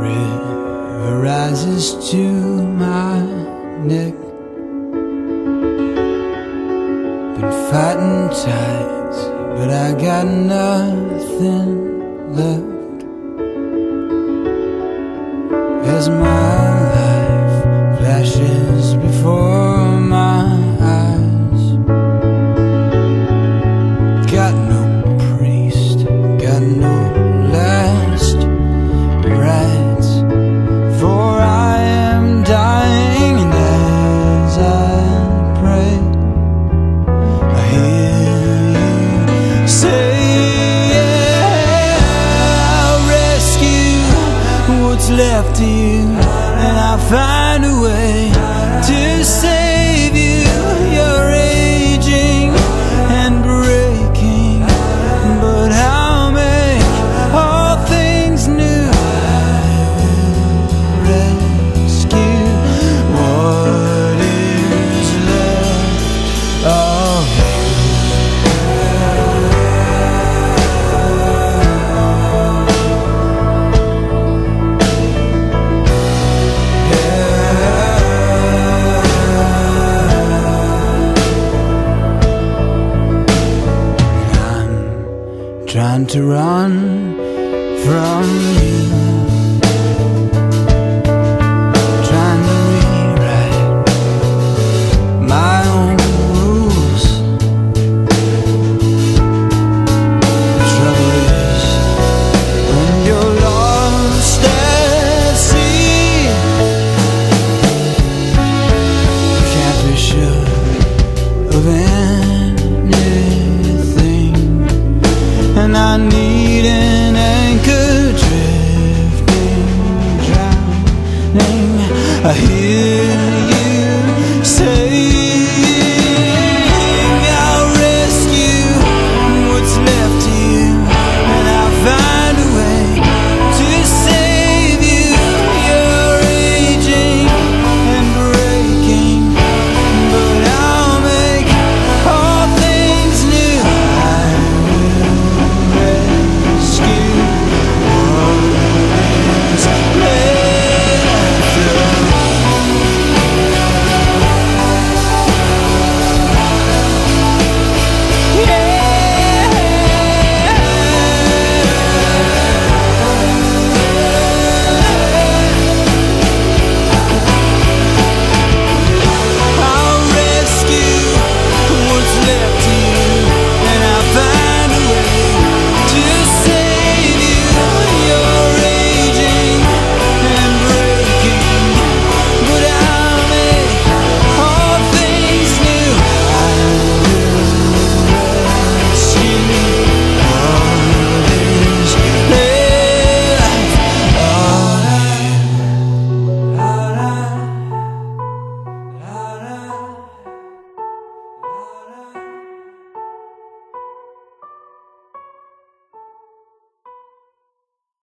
river rises to my neck. Been fighting tides, but I got nothing left you, and I'll find a way to save you. You're want to run from you. hear